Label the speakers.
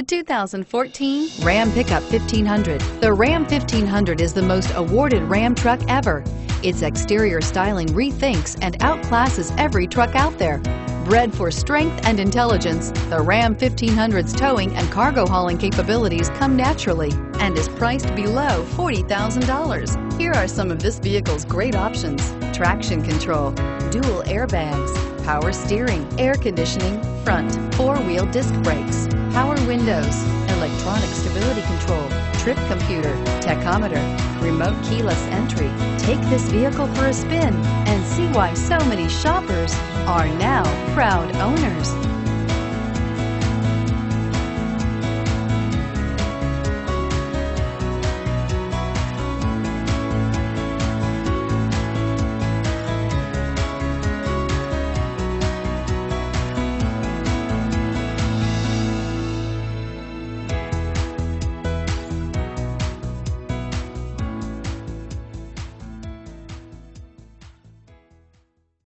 Speaker 1: The 2014 Ram Pickup 1500. The Ram 1500 is the most awarded Ram truck ever. Its exterior styling rethinks and outclasses every truck out there. Bred for strength and intelligence, the Ram 1500's towing and cargo hauling capabilities come naturally and is priced below $40,000. Here are some of this vehicle's great options. Traction control, dual airbags, power steering, air conditioning, front, four-wheel disc brakes, power windows, electronic stability control, trip computer, tachometer, remote keyless entry. Take this vehicle for a spin and see why so many shoppers are now proud owners.